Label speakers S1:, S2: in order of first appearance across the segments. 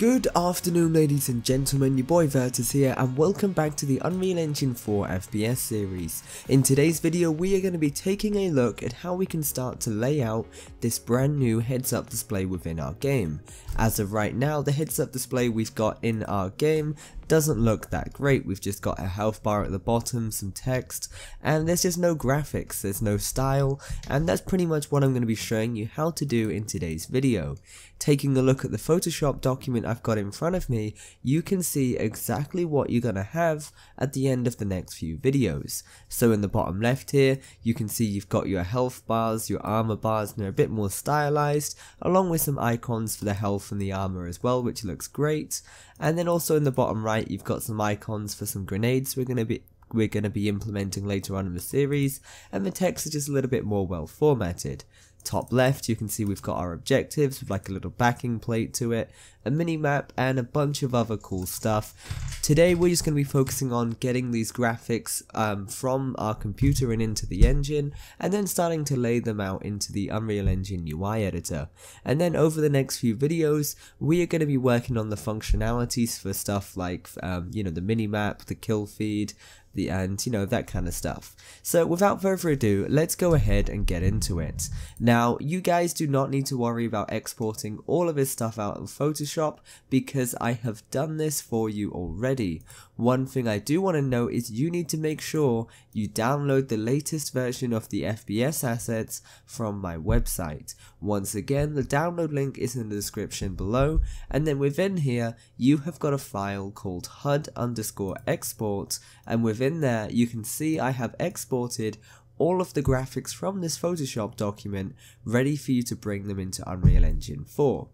S1: Good afternoon ladies and gentlemen, your boy Virtus here and welcome back to the Unreal Engine 4 FPS series. In today's video we are going to be taking a look at how we can start to lay out this brand new heads up display within our game. As of right now the heads up display we've got in our game doesn't look that great, we've just got a health bar at the bottom, some text, and there's just no graphics, there's no style, and that's pretty much what I'm going to be showing you how to do in today's video. Taking a look at the Photoshop document I've got in front of me, you can see exactly what you're going to have at the end of the next few videos. So in the bottom left here, you can see you've got your health bars, your armor bars, and they're a bit more stylized, along with some icons for the health and the armor as well, which looks great. And then also in the bottom right, you've got some icons for some grenades we're going to be we're going to be implementing later on in the series, and the text is just a little bit more well formatted. Top left, you can see we've got our objectives with like a little backing plate to it, a mini map, and a bunch of other cool stuff. Today, we're just going to be focusing on getting these graphics um, from our computer and into the engine, and then starting to lay them out into the Unreal Engine UI editor. And then over the next few videos, we are going to be working on the functionalities for stuff like, um, you know, the mini map, the kill feed, the and you know that kind of stuff. So without further ado, let's go ahead and get into it. Now, you guys do not need to worry about exporting all of this stuff out of Photoshop because I have done this for you already. One thing I do want to know is you need to make sure you download the latest version of the FPS assets from my website. Once again, the download link is in the description below, and then within here, you have got a file called HUD underscore export, and within there, you can see I have exported all of the graphics from this Photoshop document ready for you to bring them into Unreal Engine 4.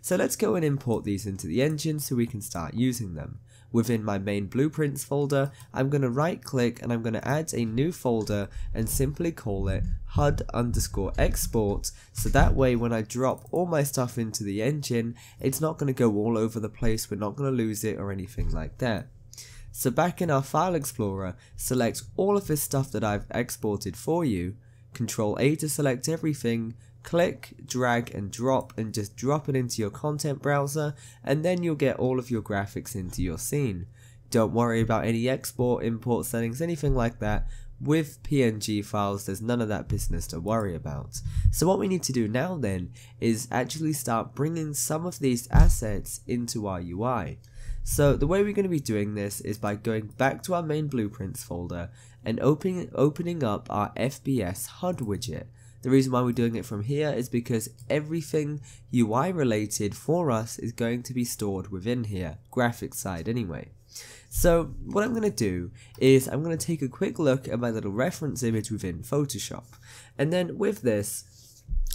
S1: So let's go and import these into the engine so we can start using them within my main blueprints folder, I'm going to right click and I'm going to add a new folder and simply call it HUD underscore export. So that way when I drop all my stuff into the engine, it's not going to go all over the place, we're not going to lose it or anything like that. So back in our file explorer, select all of this stuff that I've exported for you, Control A to select everything, click, drag and drop and just drop it into your content browser and then you'll get all of your graphics into your scene. Don't worry about any export, import settings, anything like that. With PNG files, there's none of that business to worry about. So what we need to do now then is actually start bringing some of these assets into our UI. So the way we're going to be doing this is by going back to our main blueprints folder and opening, opening up our FPS HUD widget. The reason why we're doing it from here is because everything UI related for us is going to be stored within here, graphics side anyway. So what I'm going to do is I'm going to take a quick look at my little reference image within Photoshop. And then with this,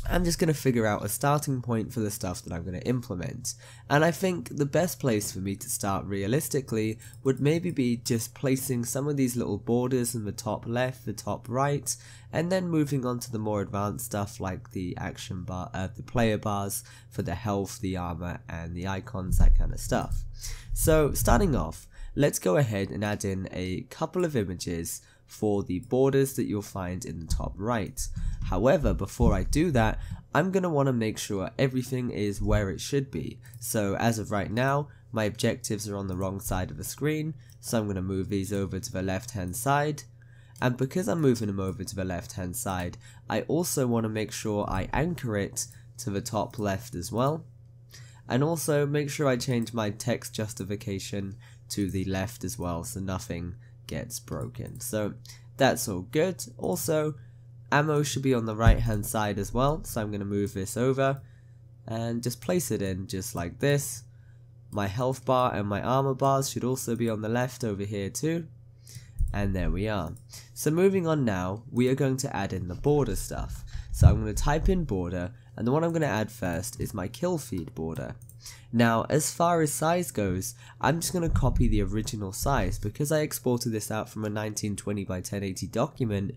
S1: I'm just going to figure out a starting point for the stuff that I'm going to implement. And I think the best place for me to start realistically would maybe be just placing some of these little borders in the top left, the top right, and then moving on to the more advanced stuff like the action bar, uh, the player bars for the health, the armor, and the icons, that kind of stuff. So starting off, let's go ahead and add in a couple of images for the borders that you'll find in the top right. However, before I do that, I'm going to want to make sure everything is where it should be. So as of right now, my objectives are on the wrong side of the screen, so I'm going to move these over to the left hand side. And because I'm moving them over to the left hand side, I also want to make sure I anchor it to the top left as well. And also make sure I change my text justification to the left as well so nothing gets broken. So that's all good. Also, ammo should be on the right hand side as well. So I'm going to move this over and just place it in just like this. My health bar and my armor bars should also be on the left over here too. And there we are. So moving on now, we are going to add in the border stuff. So I'm going to type in border, and the one I'm going to add first is my kill feed border. Now, as far as size goes, I'm just going to copy the original size. Because I exported this out from a 1920 by 1080 document,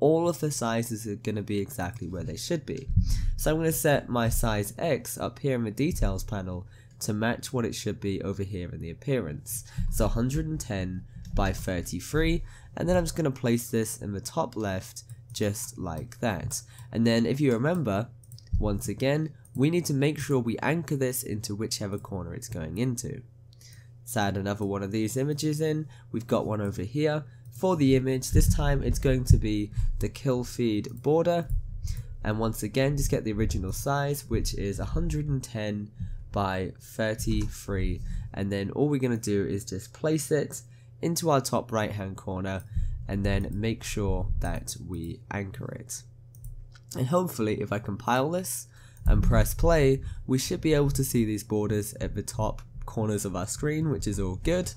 S1: all of the sizes are going to be exactly where they should be. So I'm going to set my size X up here in the details panel to match what it should be over here in the appearance. So 110 by 33 and then I'm just going to place this in the top left just like that. And then if you remember, once again, we need to make sure we anchor this into whichever corner it's going into. Let's add another one of these images in. We've got one over here. For the image, this time it's going to be the kill feed border. And once again, just get the original size, which is 110 by 33. And then all we're going to do is just place it into our top right hand corner and then make sure that we anchor it. And hopefully if I compile this and press play, we should be able to see these borders at the top corners of our screen, which is all good.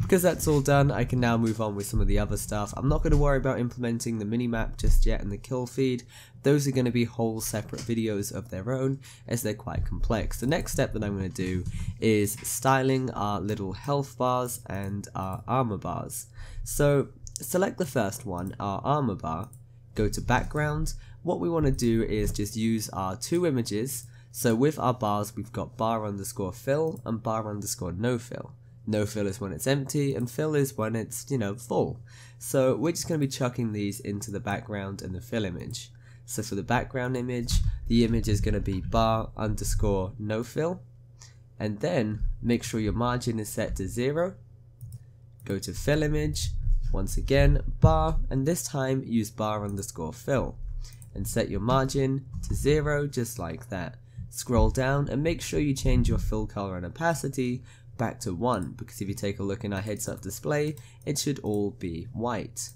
S1: Because that's all done, I can now move on with some of the other stuff. I'm not going to worry about implementing the minimap just yet in the kill feed. Those are going to be whole separate videos of their own as they're quite complex. The next step that I'm going to do is styling our little health bars and our armor bars. So select the first one, our armor bar, go to background. What we want to do is just use our two images. So with our bars, we've got bar underscore fill and bar underscore no fill. No fill is when it's empty, and fill is when it's, you know, full. So we're just going to be chucking these into the background and the fill image. So for the background image, the image is going to be bar underscore no fill. And then make sure your margin is set to zero. Go to fill image, once again, bar, and this time use bar underscore fill. And set your margin to zero, just like that. Scroll down and make sure you change your fill color and opacity back to 1 because if you take a look in our heads up display it should all be white.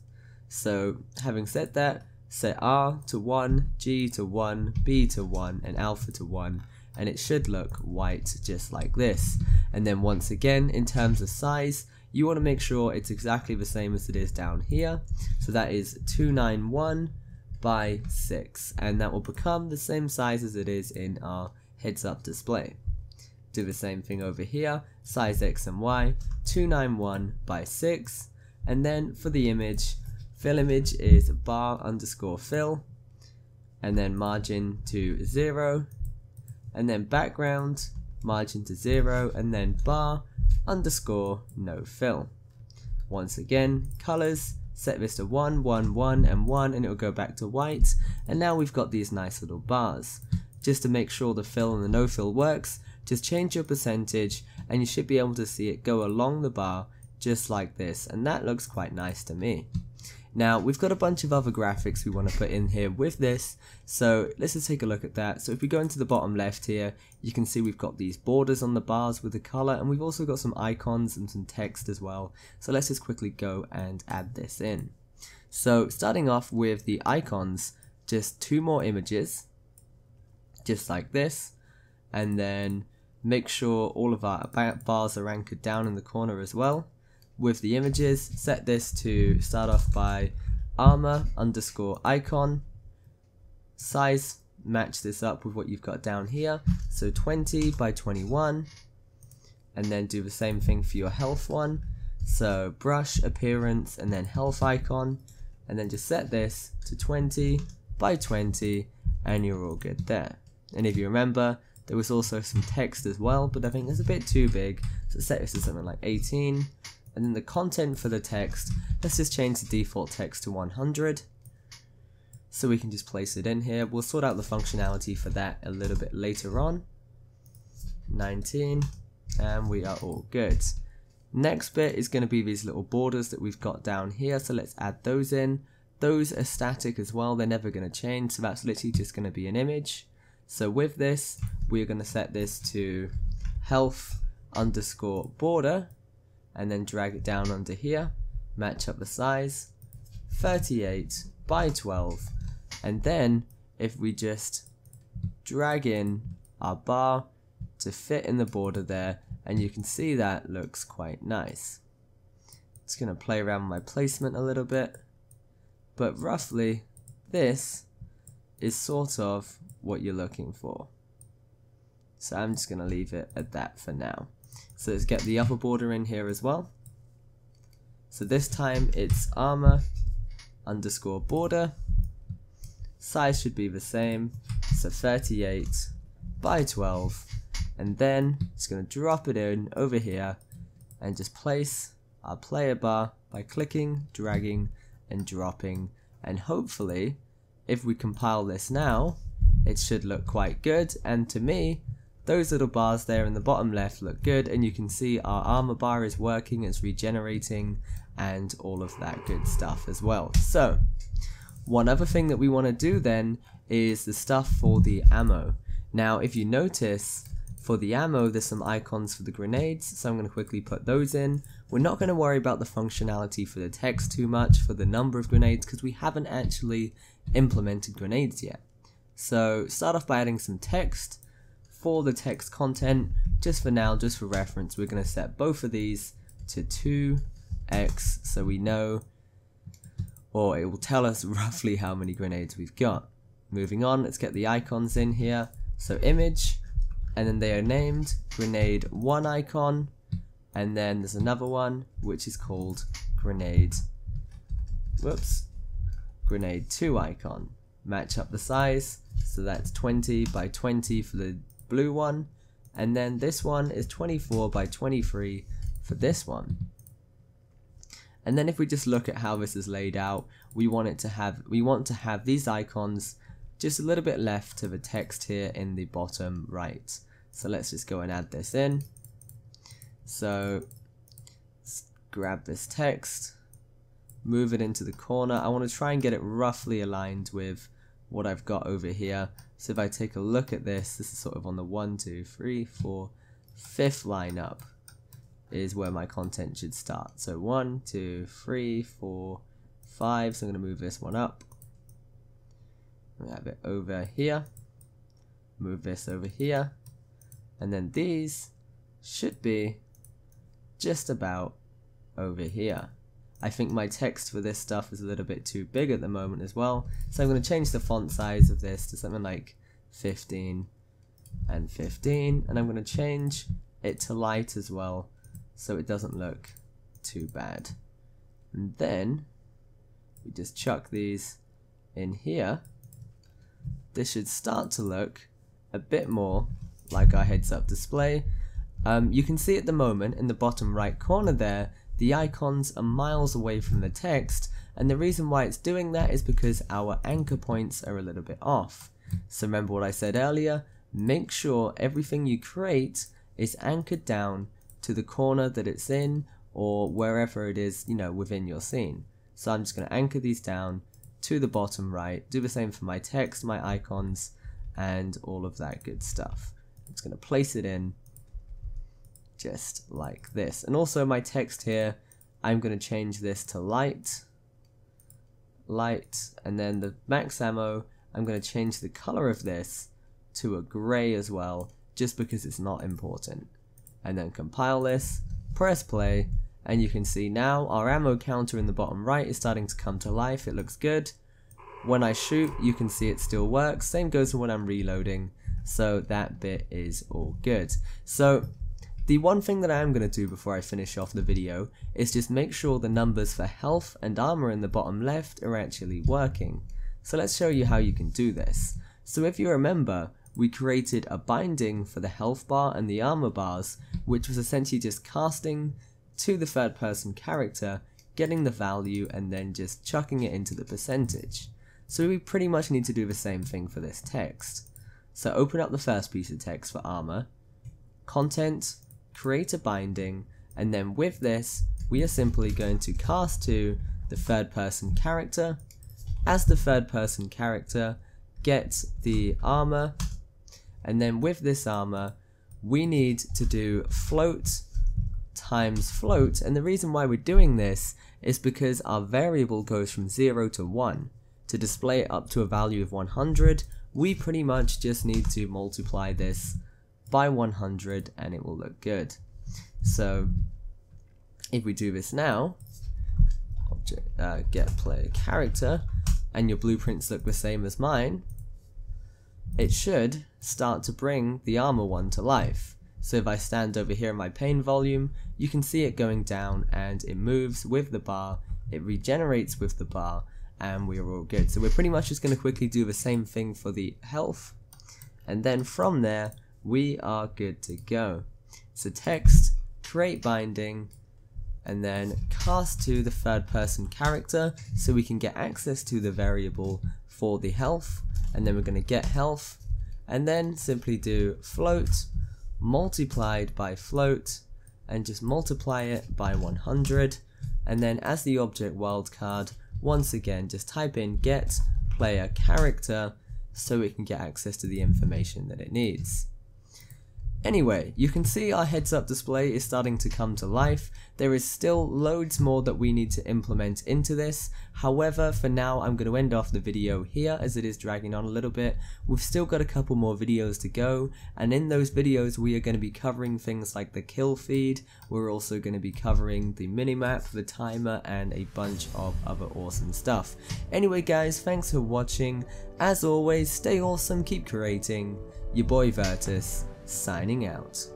S1: So having said that set R to 1, G to 1, B to 1 and alpha to 1 and it should look white just like this. And then once again in terms of size you want to make sure it's exactly the same as it is down here. So that is 291 by 6 and that will become the same size as it is in our heads up display. Do the same thing over here, size x and y, 291 by 6, and then for the image, fill image is bar underscore fill, and then margin to 0, and then background, margin to 0, and then bar underscore no fill. Once again, colors, set this to 1, 1, 1, and 1, and it will go back to white, and now we've got these nice little bars. Just to make sure the fill and the no fill works, just change your percentage and you should be able to see it go along the bar just like this and that looks quite nice to me. Now we've got a bunch of other graphics we want to put in here with this so let's just take a look at that. So if we go into the bottom left here you can see we've got these borders on the bars with the color and we've also got some icons and some text as well. So let's just quickly go and add this in. So starting off with the icons just two more images just like this and then make sure all of our bars are anchored down in the corner as well. With the images, set this to start off by armor underscore icon. Size, match this up with what you've got down here. So 20 by 21. And then do the same thing for your health one. So brush, appearance, and then health icon. And then just set this to 20 by 20 and you're all good there. And if you remember, there was also some text as well, but I think it's a bit too big. So set this to something like 18. And then the content for the text, let's just change the default text to 100. So we can just place it in here. We'll sort out the functionality for that a little bit later on. 19. And we are all good. Next bit is going to be these little borders that we've got down here. So let's add those in. Those are static as well. They're never going to change. So that's literally just going to be an image. So with this, we're going to set this to health underscore border and then drag it down under here, match up the size, 38 by 12, and then if we just drag in our bar to fit in the border there, and you can see that looks quite nice. It's going to play around my placement a little bit, but roughly this is sort of what you're looking for. So I'm just to leave it at that for now. So let's get the other border in here as well. So this time it's armor underscore border. Size should be the same. So 38 by 12. And then it's going to drop it in over here and just place our player bar by clicking, dragging and dropping. And hopefully, if we compile this now, it should look quite good and to me those little bars there in the bottom left look good and you can see our armor bar is working, it's regenerating and all of that good stuff as well. So one other thing that we want to do then is the stuff for the ammo. Now if you notice for the ammo there's some icons for the grenades so I'm going to quickly put those in. We're not going to worry about the functionality for the text too much for the number of grenades because we haven't actually implemented grenades yet. So start off by adding some text for the text content, just for now, just for reference, we're going to set both of these to 2x so we know, or it will tell us roughly how many grenades we've got. Moving on, let's get the icons in here. So image, and then they are named grenade 1 icon, and then there's another one which is called grenade, whoops, grenade 2 icon. Match up the size, so that's 20 by 20 for the blue one and then this one is 24 by 23 for this one. And then if we just look at how this is laid out we want it to have we want to have these icons just a little bit left to the text here in the bottom right. So let's just go and add this in. So grab this text move it into the corner. I want to try and get it roughly aligned with what I've got over here so if I take a look at this, this is sort of on the one, two, three, four, fifth line up is where my content should start. So one, two, three, four, five. So I'm going to move this one up. We have it over here. Move this over here. And then these should be just about over here. I think my text for this stuff is a little bit too big at the moment as well. So I'm going to change the font size of this to something like 15 and 15. And I'm going to change it to light as well so it doesn't look too bad. And then we just chuck these in here. This should start to look a bit more like our heads up display. Um, you can see at the moment in the bottom right corner there the icons are miles away from the text and the reason why it's doing that is because our anchor points are a little bit off. So remember what I said earlier, make sure everything you create is anchored down to the corner that it's in or wherever it is, you know, within your scene. So I'm just going to anchor these down to the bottom right, do the same for my text, my icons, and all of that good stuff. I'm just going to place it in just like this. And also my text here, I'm going to change this to light, light, and then the max ammo, I'm going to change the color of this to a gray as well, just because it's not important. And then compile this, press play, and you can see now our ammo counter in the bottom right is starting to come to life, it looks good. When I shoot, you can see it still works, same goes for when I'm reloading, so that bit is all good. So the one thing that I am going to do before I finish off the video is just make sure the numbers for health and armor in the bottom left are actually working. So let's show you how you can do this. So if you remember, we created a binding for the health bar and the armor bars, which was essentially just casting to the third person character, getting the value and then just chucking it into the percentage. So we pretty much need to do the same thing for this text. So open up the first piece of text for armor, content, create a binding, and then with this, we are simply going to cast to the third person character. As the third person character, get the armor, and then with this armor, we need to do float times float, and the reason why we're doing this is because our variable goes from 0 to 1. To display it up to a value of 100, we pretty much just need to multiply this by 100 and it will look good. So if we do this now, object uh, get player character, and your blueprints look the same as mine, it should start to bring the armor one to life. So if I stand over here in my pain volume, you can see it going down and it moves with the bar, it regenerates with the bar, and we're all good. So we're pretty much just going to quickly do the same thing for the health, and then from there, we are good to go. So text, create binding, and then cast to the third person character so we can get access to the variable for the health and then we're going to get health and then simply do float multiplied by float and just multiply it by 100 and then as the object wildcard once again just type in get player character so it can get access to the information that it needs. Anyway, you can see our heads up display is starting to come to life. There is still loads more that we need to implement into this. However, for now I'm going to end off the video here as it is dragging on a little bit. We've still got a couple more videos to go and in those videos we are going to be covering things like the kill feed. We're also going to be covering the minimap, the timer and a bunch of other awesome stuff. Anyway guys, thanks for watching. As always, stay awesome, keep creating. Your boy Virtus signing out.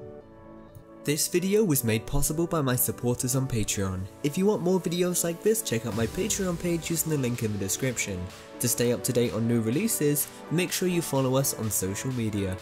S1: This video was made possible by my supporters on Patreon. If you want more videos like this, check out my Patreon page using the link in the description. To stay up to date on new releases, make sure you follow us on social media.